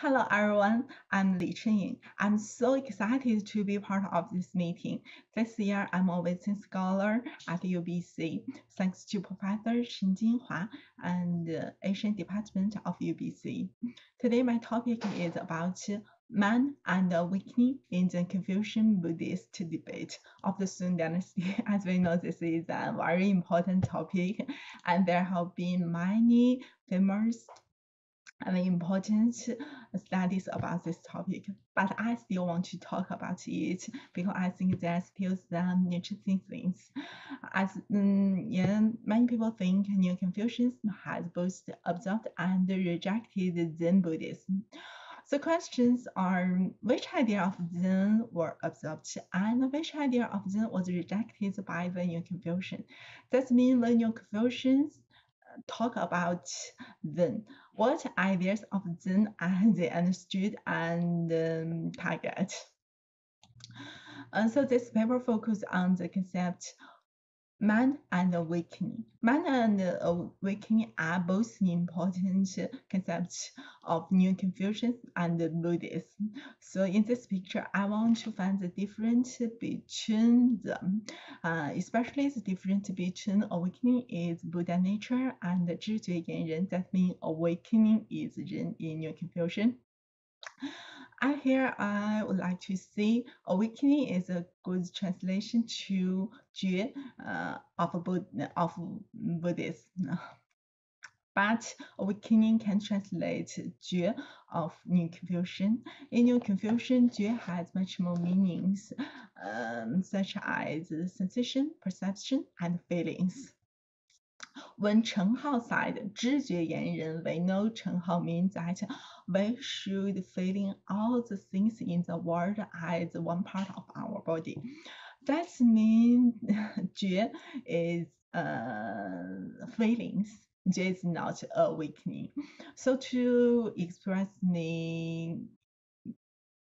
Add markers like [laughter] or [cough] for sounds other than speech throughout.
Hello everyone, I'm Li Chenying. I'm so excited to be part of this meeting. This year I'm a visiting scholar at UBC, thanks to Professor Shen Jinhua and uh, Asian Department of UBC. Today my topic is about man and awakening in the Confucian Buddhist debate of the Sung Dynasty. [laughs] As we know, this is a very important topic, and there have been many famous and important studies about this topic, but I still want to talk about it because I think there are still some interesting things. As um, yeah, many people think Neo Confucianism has both absorbed and rejected Zen Buddhism. The questions are which idea of Zen were absorbed and which idea of Zen was rejected by the Neo Confucian. Does mean the Neo Confucians talk about Zen. What ideas of Zen are they understood and um, target? Uh, so this paper focus on the concept Man and awakening. Man and awakening are both important concepts of New Confucians and Buddhism. So in this picture, I want to find the difference between them, uh, especially the difference between awakening is Buddha nature and Zhi Ren. That means awakening is Ren in New Confucian. I hear I would like to see awakening is a good translation to Jue uh, of, Bud of Buddhist. But awakening can translate Jue of New confusion. In New confusion, Jue has much more meanings, um, such as sensation, perception, and feelings When Chen Hao said 知觉言人 we know Chen Hao means that we should feeling all the things in the world as one part of our body. That means 觉 is uh, feelings. 觉 is not awakening. So to express me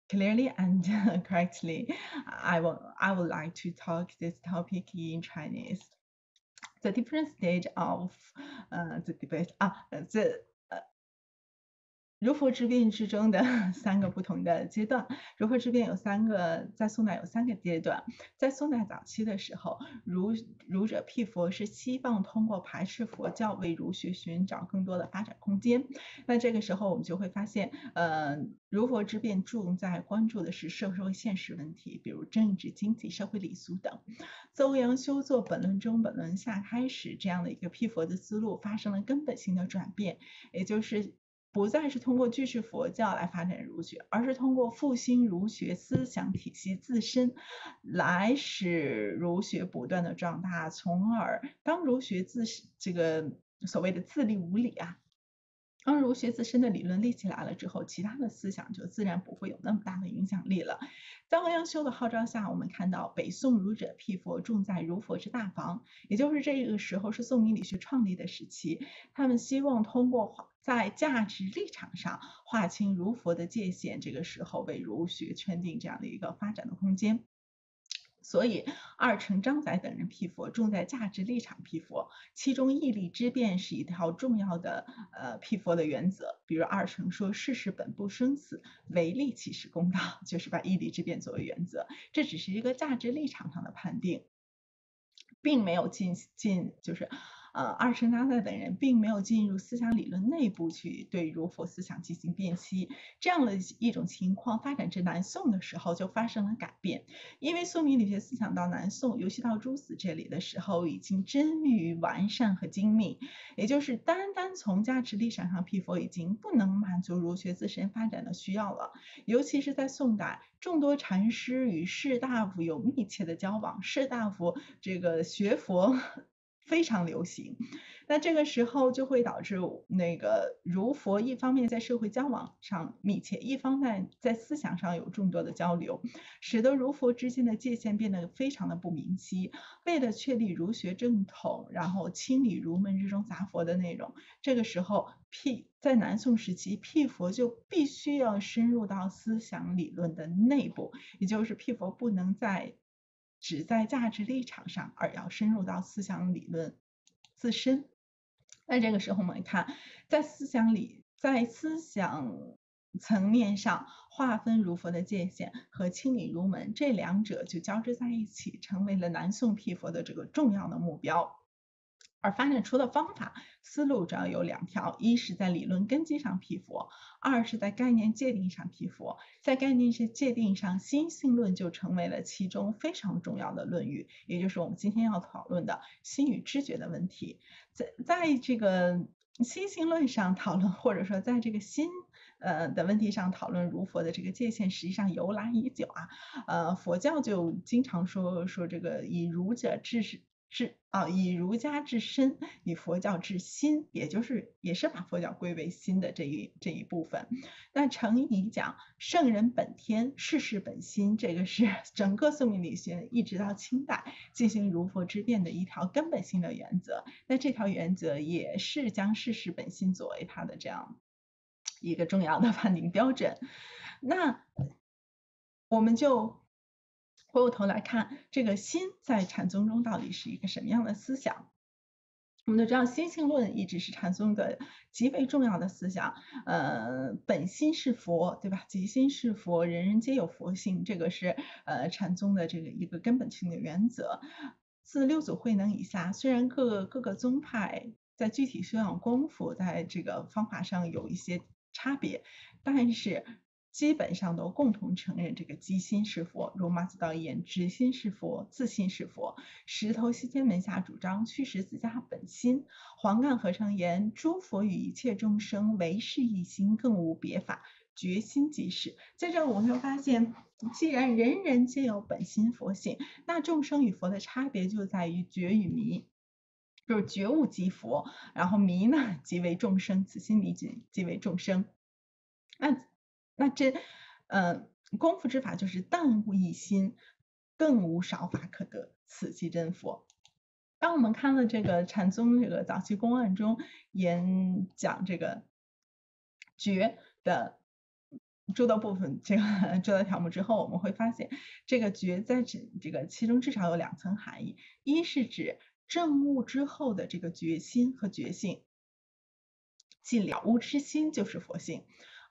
clearly and [laughs] correctly, I will I would like to talk this topic in Chinese the different stage of uh, the debate. 啊，the 如佛之变之中的 [laughs] 三个不同的阶段，如佛之变有三个，在宋代有三个阶段。在宋代早期的时候，儒儒者辟佛是希望通过排斥佛教为儒学寻找更多的发展空间。那这个时候我们就会发现，呃，如佛之变重在关注的是社会现实问题，比如政治、经济、社会礼俗等。在欧阳修作本论中，本论下开始这样的一个辟佛的思路发生了根本性的转变，也就是。不再是通过继续佛教来发展儒学，而是通过复兴儒学思想体系自身，来使儒学不断的壮大，从而当儒学自这个所谓的自立无礼啊。当儒学自身的理论立起来了之后，其他的思想就自然不会有那么大的影响力了。在欧阳修的号召下，我们看到北宋儒者辟佛重在儒佛之大防，也就是这个时候是宋明理学创立的时期，他们希望通过在价值立场上划清儒佛的界限，这个时候为儒学圈定这样的一个发展的空间。所以，二程张载等人辟佛，重在价值立场辟佛，其中义理之辩是一条重要的呃辟佛的原则。比如二程说世事本不生死，唯利其是公道，就是把义理之辩作为原则。这只是一个价值立场上的判定，并没有进进就是。呃，二程张载等人并没有进入思想理论内部去对儒佛思想进行辨析，这样的一种情况发展至南宋的时候就发生了改变。因为宋明理学思想到南宋，尤其到朱子这里的时候，已经臻于完善和精密，也就是单单从价值立场上辟佛，已经不能满足儒学自身发展的需要了。尤其是在宋代，众多禅师与士大夫有密切的交往，士大夫这个学佛。非常流行，那这个时候就会导致那个儒佛一方面在社会交往上密切，一方面在思想上有众多的交流，使得儒佛之间的界限变得非常的不明晰。为了确立儒学正统，然后清理儒门之中杂佛的内容，这个时候辟在南宋时期辟佛就必须要深入到思想理论的内部，也就是辟佛不能在。只在价值立场上，而要深入到思想理论自身。那这个时候我们看，在思想里，在思想层面上划分如佛的界限和清理如门，这两者就交织在一起，成为了南宋辟佛的这个重要的目标。而发展出的方法思路主要有两条：一是在理论根基上辟佛，二是在概念界定上辟佛。在概念是界定上，心性论就成为了其中非常重要的论语，也就是我们今天要讨论的心与知觉的问题。在在这个心性论上讨论，或者说在这个心呃的问题上讨论如佛的这个界限，实际上由来已久啊。呃，佛教就经常说说这个以儒者治是。啊，以儒家治身，以佛教治心，也就是也是把佛教归为心的这一这一部分。那程颐讲圣人本天，世事本心，这个是整个宋明理学一直到清代进行儒佛之辩的一条根本性的原则。那这条原则也是将世事本心作为它的这样一个重要的判定标准。那我们就。回过头来看，这个心在禅宗中到底是一个什么样的思想？我们都知道，心性论一直是禅宗的极为重要的思想。呃，本心是佛，对吧？即心是佛，人人皆有佛性，这个是呃禅宗的这个一个根本性的原则。自六祖慧能以下，虽然各各个宗派在具体修养功夫，在这个方法上有一些差别，但是。基本上都共同承认这个即心是佛，如马子道言直心是佛，自心是佛。石头西天门下主张去实自家本心。黄干和尚言诸佛与一切众生唯是一心，更无别法，觉心即是。在这我们会发现，既然人人皆有本心佛性，那众生与佛的差别就在于觉与迷，就是觉悟即佛，然后迷呢即为众生，此心迷即即为众生。那。那这，呃，功夫之法就是淡悟一心，更无少法可得，此即真佛。当我们看了这个禅宗这个早期公案中演讲这个觉的诸多部分，这个诸多条目之后，我们会发现，这个觉在这这个其中至少有两层含义：一是指证悟之后的这个决心和觉性，即了悟之心就是佛性。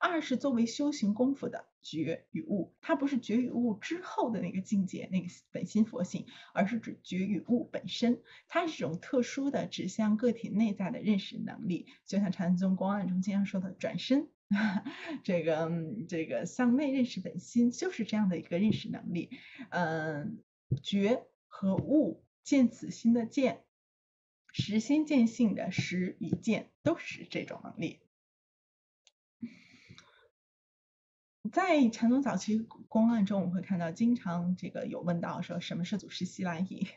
二是作为修行功夫的觉与悟，它不是觉与悟之后的那个境界，那个本心佛性，而是指觉与悟本身，它是一种特殊的指向个体内在的认识能力，就像禅宗公案中经常说的转身，[laughs] 这个这个向内认识本心，就是这样的一个认识能力。嗯，觉和悟，见此心的见，实心见性的实与见，都是这种能力。在禅宗早期公案中，我们会看到经常这个有问到说什么是祖师西来意，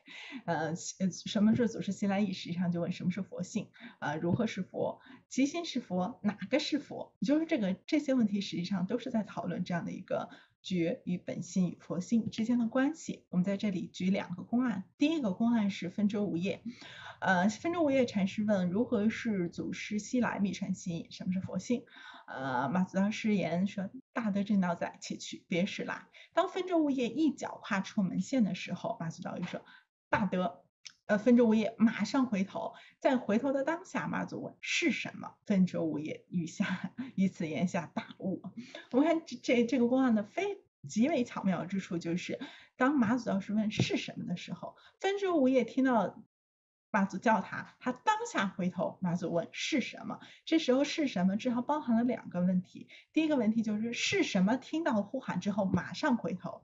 呃，什么是祖师西来意？实际上就问什么是佛性，呃，如何是佛？即心是佛？哪个是佛？就是这个这些问题，实际上都是在讨论这样的一个觉与本心与佛性之间的关系。我们在这里举两个公案，第一个公案是分州无业，呃，分州无业禅师问如何是祖师西来密传心？什么是佛性？呃，马祖道师言说：“大德正道在，且取别时来。”当分州物业一脚跨出门线的时候，马祖道又说：“大德，呃，分州物业马上回头。”在回头的当下，马祖问：“是什么？”分州物业语下于此言下大悟。我们看这这这个公案的非极为巧妙之处，就是当马祖道师问是什么的时候，分州物业听到。马祖叫他，他当下回头，马祖问是什么？这时候是什么？至少包含了两个问题。第一个问题就是是什么？听到呼喊之后马上回头，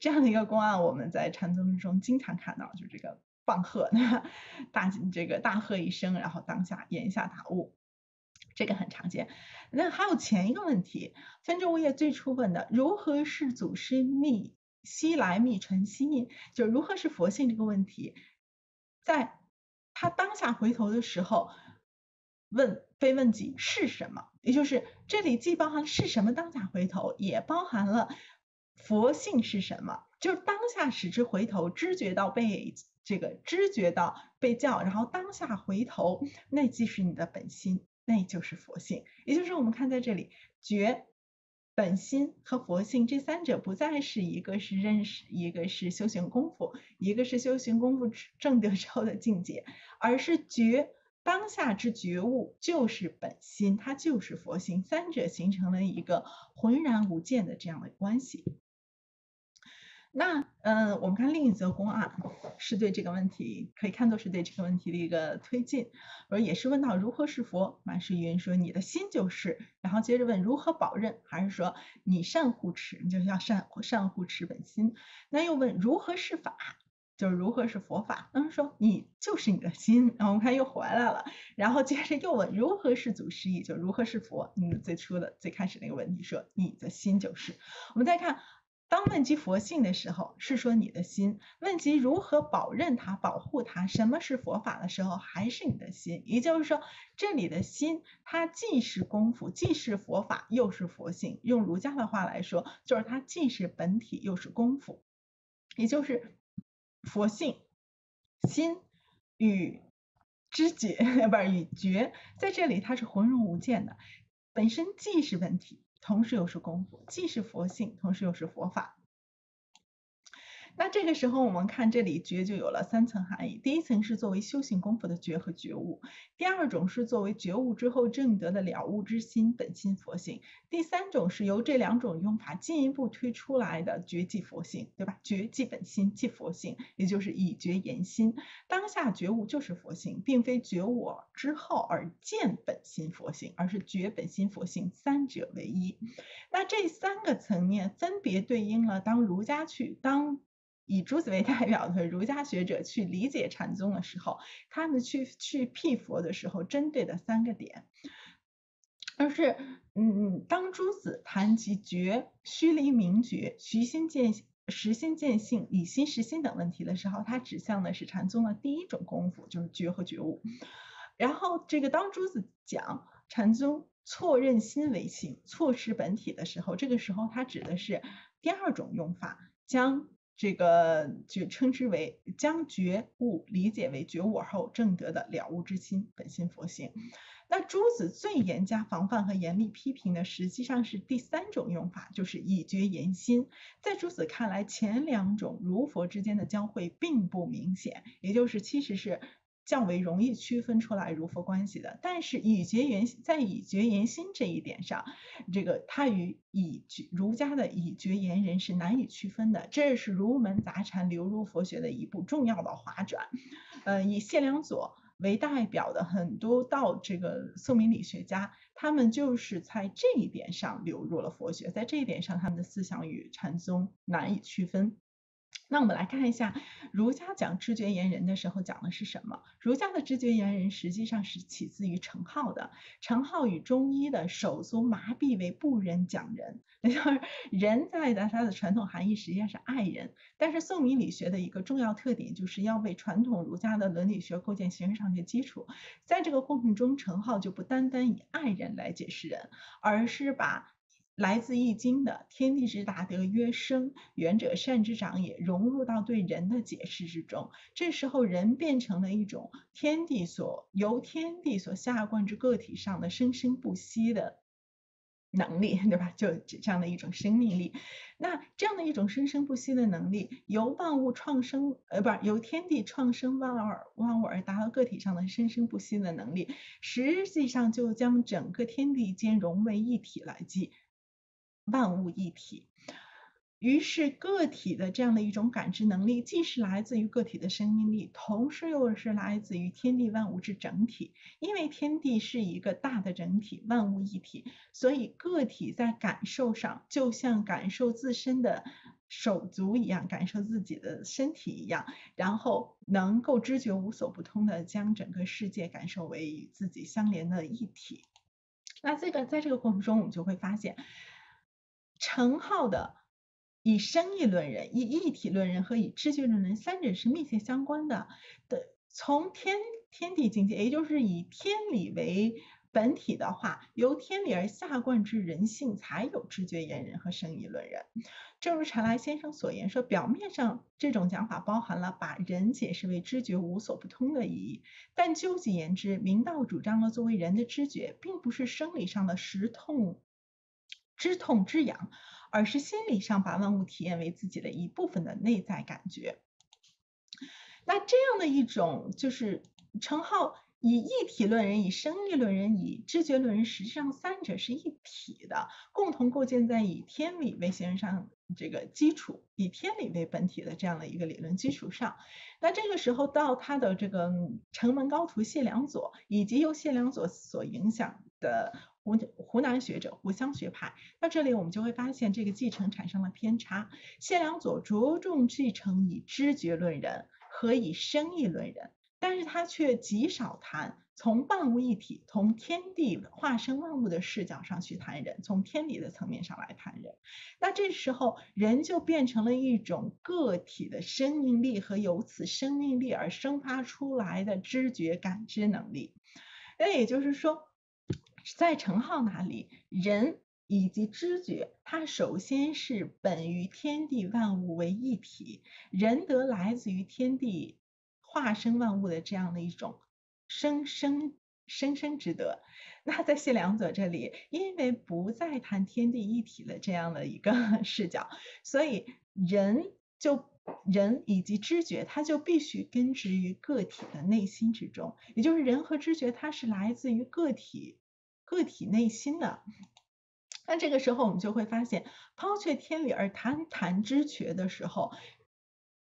这样的一个公案，我们在禅宗之中经常看到，就这个放鹤，[laughs] 大这个大喝一声，然后当下言下大悟，这个很常见。那还有前一个问题，分州物业最初问的，如何是祖师密西来密传心？就如何是佛性这个问题，在。他当下回头的时候，问非问己是什么？也就是这里既包含是什么当下回头，也包含了佛性是什么？就是当下使之回头，知觉到被这个知觉到被叫，然后当下回头，那即是你的本心，那就是佛性。也就是我们看在这里觉。本心和佛性这三者不再是一个是认识，一个是修行功夫，一个是修行功夫正得之后的境界，而是觉当下之觉悟就是本心，它就是佛性，三者形成了一个浑然无间的这样的关系。那，嗯，我们看另一则公案，是对这个问题可以看作是对这个问题的一个推进，而也是问到如何是佛，满是云说你的心就是，然后接着问如何保任，还是说你善护持，你就要善善护持本心，那又问如何是法，就是如何是佛法，当时说你就是你的心，然后我们看又回来了，然后接着又问如何是祖师意，就如何是佛，你最初的最开始那个问题说你的心就是，我们再看。当问及佛性的时候，是说你的心；问及如何保任它、保护它，什么是佛法的时候，还是你的心。也就是说，这里的心，它既是功夫，既是佛法，又是佛性。用儒家的话来说，就是它既是本体，又是功夫，也就是佛性心与知觉，[laughs] 不是与觉，在这里它是浑融无间的，本身既是本体。同时又是功夫，既是佛性，同时又是佛法。那这个时候，我们看这里觉就有了三层含义。第一层是作为修行功夫的觉和觉悟；第二种是作为觉悟之后正得的了悟之心本心佛性；第三种是由这两种用法进一步推出来的觉即佛性，对吧？觉即本心即佛性，也就是以觉言心。当下觉悟就是佛性，并非觉我之后而见本心佛性，而是觉本心佛性三者为一。那这三个层面分别对应了当儒家去当。以朱子为代表的儒家学者去理解禅宗的时候，他们去去辟佛的时候，针对的三个点，而是嗯，当朱子谈及觉、虚离明觉、虚心见实心见性、以心实心等问题的时候，他指向的是禅宗的第一种功夫，就是觉和觉悟。然后这个当朱子讲禅宗错认心为性、错失本体的时候，这个时候他指的是第二种用法，将。这个就称之为将觉悟理解为觉悟后正得的了悟之心，本心佛性。那朱子最严加防范和严厉批评的，实际上是第三种用法，就是以觉言心。在朱子看来，前两种如佛之间的交汇并不明显，也就是其实是。较为容易区分出来儒佛关系的，但是以觉言在以觉言心这一点上，这个他与以觉儒家的以觉言人是难以区分的，这是儒门杂禅流入佛学的一步重要的划转。呃，以谢良佐为代表的很多道这个宋明理学家，他们就是在这一点上流入了佛学，在这一点上他们的思想与禅宗难以区分。那我们来看一下儒家讲知觉言人的时候讲的是什么？儒家的知觉言人实际上是起自于程颢的。程颢与中医的手足麻痹为不仁讲仁，[laughs] 就是仁在的它的传统含义实际上是爱人。但是宋明理学的一个重要特点就是要为传统儒家的伦理学构建形式上的基础。在这个过程中，程颢就不单单以爱人来解释人，而是把。来自易经的“天地之大德曰生，远者善之长也”融入到对人的解释之中。这时候，人变成了一种天地所由天地所下贯之个体上的生生不息的能力，对吧？就这样的一种生命力。那这样的一种生生不息的能力，由万物创生，呃，不是由天地创生万物而万物而达到个体上的生生不息的能力，实际上就将整个天地间融为一体来记。万物一体，于是个体的这样的一种感知能力，既是来自于个体的生命力，同时又是来自于天地万物之整体。因为天地是一个大的整体，万物一体，所以个体在感受上，就像感受自身的手足一样，感受自己的身体一样，然后能够知觉无所不通的将整个世界感受为与自己相连的一体。那这个在这个过程中，我们就会发现。程颢的以生意论人、以一体论人和以知觉论人三者是密切相关的。的从天天地境界，也就是以天理为本体的话，由天理而下贯之人性，才有知觉言人和生意论人。正如陈来先生所言说，表面上这种讲法包含了把人解释为知觉无所不通的意义，但究其言之，明道主张了作为人的知觉，并不是生理上的实痛。知痛知痒，而是心理上把万物体验为自己的一部分的内在感觉。那这样的一种，就是程颢以一体论人、以生理论人、以知觉论人，实际上三者是一体的，共同构建在以天理为形上这个基础，以天理为本体的这样的一个理论基础上。那这个时候到他的这个城门高徒谢良佐，以及由谢良佐所影响的湖湖南学者湖湘学派，到这里我们就会发现这个继承产生了偏差。谢良佐着重继承以知觉论人和以生意论人。但是他却极少谈从万物一体、从天地化身万物的视角上去谈人，从天理的层面上来谈人。那这时候人就变成了一种个体的生命力和由此生命力而生发出来的知觉感知能力。那也就是说，在程颢那里，人以及知觉，它首先是本于天地万物为一体，人得来自于天地。化身万物的这样的一种生生生生之德，那在谢良佐这里，因为不再谈天地一体的这样的一个 [laughs] 视角，所以人就人以及知觉，它就必须根植于个体的内心之中，也就是人和知觉，它是来自于个体个体内心的。那这个时候，我们就会发现，抛却天理而谈谈知觉的时候。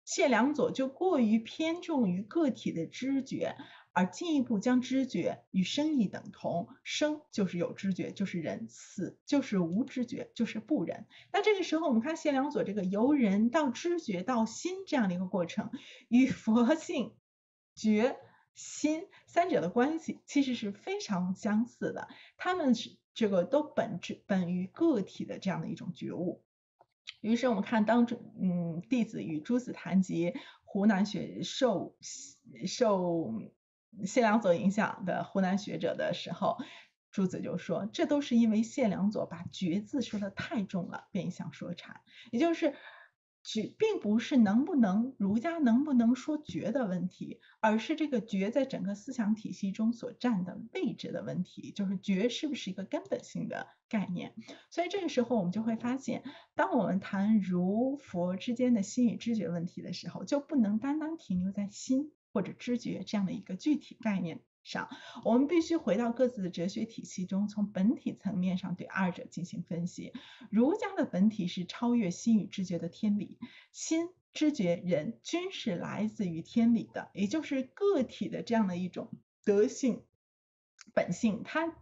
谢良佐就过于偏重于个体的知觉，而进一步将知觉与生意等同，生就是有知觉，就是人；死就是无知觉，就是不仁。那这个时候，我们看谢良佐这个由人到知觉到心这样的一个过程，与佛性觉心三者的关系其实是非常相似的，他们是这个都本质本于个体的这样的一种觉悟。于是我们看当中嗯弟子与诸子谈及湖南学受受谢良佐影响的湖南学者的时候，朱子就说，这都是因为谢良佐把觉字说的太重了，便想说禅，也就是。觉并不是能不能儒家能不能说觉的问题，而是这个觉在整个思想体系中所占的位置的问题，就是觉是不是一个根本性的概念。所以这个时候我们就会发现，当我们谈儒佛之间的心与知觉问题的时候，就不能单单停留在心或者知觉这样的一个具体概念。上，我们必须回到各自的哲学体系中，从本体层面上对二者进行分析。儒家的本体是超越心与知觉的天理，心、知觉、人均是来自于天理的，也就是个体的这样的一种德性本性，它。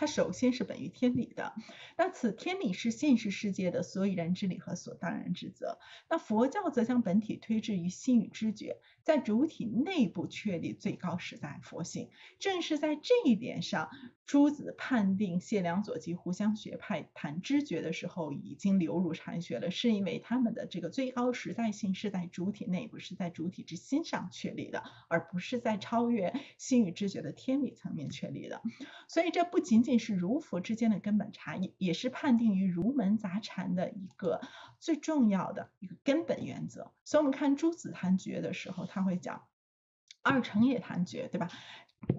它首先是本于天理的，那此天理是现实世界的所以然之理和所当然之则。那佛教则将本体推至于心与知觉，在主体内部确立最高实在佛性。正是在这一点上，诸子判定谢良佐及湖湘学派谈知觉的时候已经流入禅学了，是因为他们的这个最高实在性是在主体内部，是在主体之心上确立的，而不是在超越心与知觉的天理层面确立的。所以这不仅仅仅是儒佛之间的根本差异，也是判定于儒门杂禅的一个最重要的一个根本原则。所以，我们看朱子谈觉的时候，他会讲二乘也谈觉，对吧？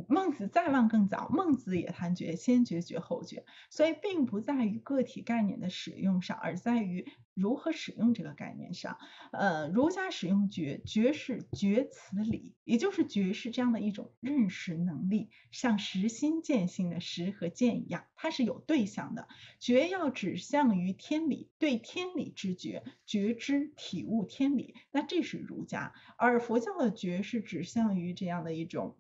孟子再往更早，孟子也谈觉，先觉觉后觉，所以并不在于个体概念的使用上，而在于如何使用这个概念上。呃，儒家使用觉，觉是觉此理，也就是觉是这样的一种认识能力，像识心见性的识和见一样，它是有对象的。觉要指向于天理，对天理之觉，觉知体悟天理，那这是儒家，而佛教的觉是指向于这样的一种。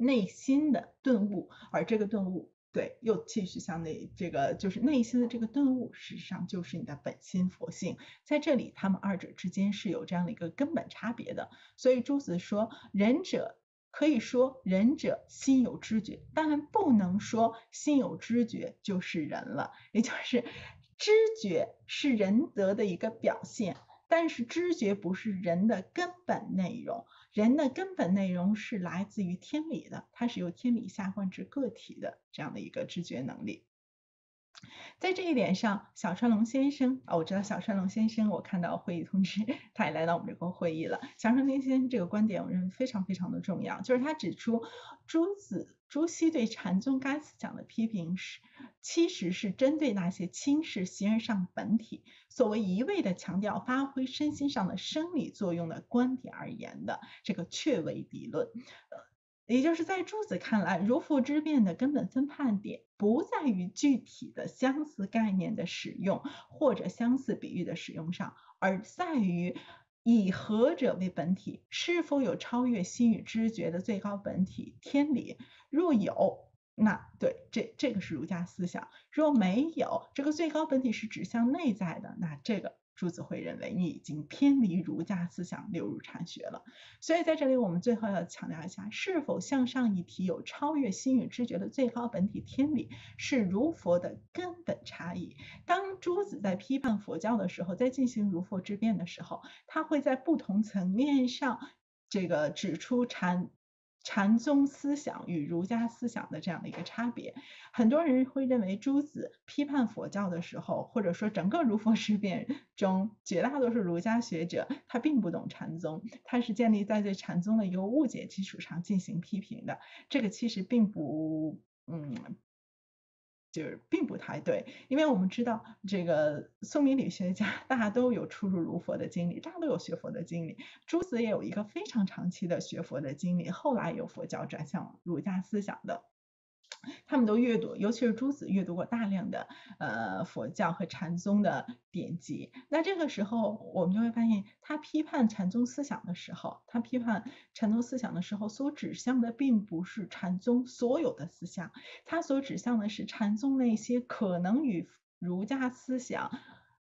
内心的顿悟，而这个顿悟，对，又继续向内，这个就是内心的这个顿悟，实际上就是你的本心佛性。在这里，他们二者之间是有这样的一个根本差别的。所以朱子说，仁者可以说仁者心有知觉，但不能说心有知觉就是仁了。也就是知觉是仁德的一个表现，但是知觉不是人的根本内容。人的根本内容是来自于天理的，它是由天理下贯至个体的这样的一个知觉能力。在这一点上，小川龙先生啊，我知道小川龙先生，我看到会议通知，他也来到我们这个会议了。小川龙先生这个观点，我认为非常非常的重要，就是他指出朱子朱熹对禅宗该思想的批评是，其实是针对那些轻视形而上本体，所谓一味的强调发挥身心上的生理作用的观点而言的这个确为理论。也就是在朱子看来，如佛之辩的根本分判点不在于具体的相似概念的使用或者相似比喻的使用上，而在于以何者为本体，是否有超越心与知觉的最高本体天理。若有，那对这这个是儒家思想；若没有，这个最高本体是指向内在的，那这个。朱子会认为你已经偏离儒家思想，流入禅学了。所以在这里，我们最后要强调一下，是否向上一提有超越心与知觉的最高本体天理，是儒佛的根本差异。当朱子在批判佛教的时候，在进行儒佛之辩的时候，他会在不同层面上这个指出禅。禅宗思想与儒家思想的这样的一个差别，很多人会认为朱子批判佛教的时候，或者说整个儒佛事变中，绝大多数儒家学者他并不懂禅宗，他是建立在对禅宗的一个误解基础上进行批评的，这个其实并不，嗯。就是并不太对，因为我们知道这个宋明理学家，大家都有出入儒佛的经历，大家都有学佛的经历。朱子也有一个非常长期的学佛的经历，后来由佛教转向儒家思想的。他们都阅读，尤其是朱子阅读过大量的呃佛教和禅宗的典籍。那这个时候，我们就会发现，他批判禅宗思想的时候，他批判禅宗思想的时候，所指向的并不是禅宗所有的思想，他所指向的是禅宗那些可能与儒家思想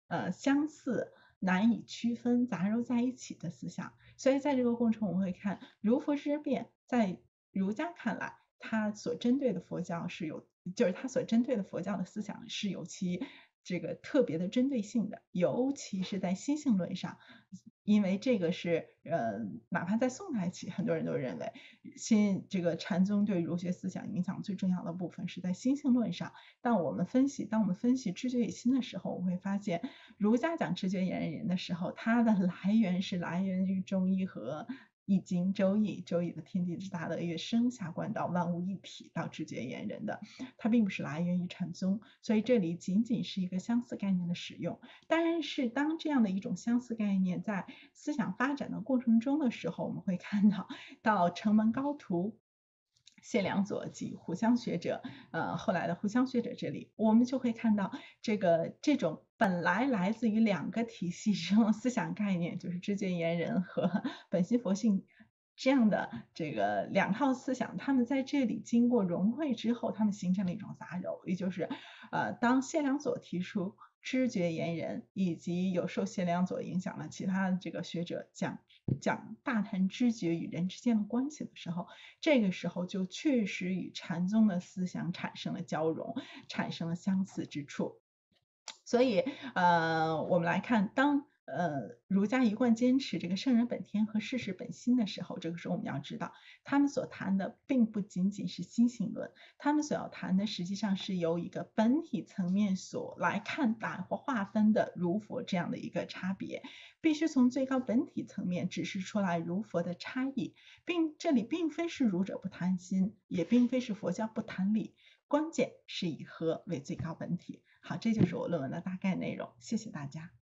呃相似、难以区分、杂糅在一起的思想。所以在这个过程，我们会看儒佛之辩，在儒家看来。他所针对的佛教是有，就是他所针对的佛教的思想是有其这个特别的针对性的，尤其是在心性论上，因为这个是呃，哪怕在宋代起，很多人都认为心这个禅宗对儒学思想影响最重要的部分是在心性论上。但我们分析，当我们分析知觉与心的时候，我们会发现，儒家讲知觉言人的时候，它的来源是来源于中医和。易经、周易、周易的天地之大乐乐生下观到万物一体，到直觉言人的，它并不是来源于禅宗，所以这里仅仅是一个相似概念的使用。但是当这样的一种相似概念在思想发展的过程中的时候，我们会看到到城门高徒。谢良佐及胡湘学者，呃，后来的胡湘学者这里，我们就会看到这个这种本来来自于两个体系中思想概念，就是知觉言人和本心佛性这样的这个两套思想，他们在这里经过融汇之后，他们形成了一种杂糅，也就是呃，当谢良佐提出。知觉言人以及有受贤良佐影响的其他这个学者讲讲大谈知觉与人之间的关系的时候，这个时候就确实与禅宗的思想产生了交融，产生了相似之处。所以，呃，我们来看当。呃，儒家一贯坚持这个圣人本天和世事本心的时候，这个时候我们要知道，他们所谈的并不仅仅是心性论，他们所要谈的实际上是由一个本体层面所来看待或划分的儒佛这样的一个差别，必须从最高本体层面指示出来儒佛的差异，并这里并非是儒者不谈心，也并非是佛教不谈理，关键是以和为最高本体。好，这就是我论文的大概内容，谢谢大家。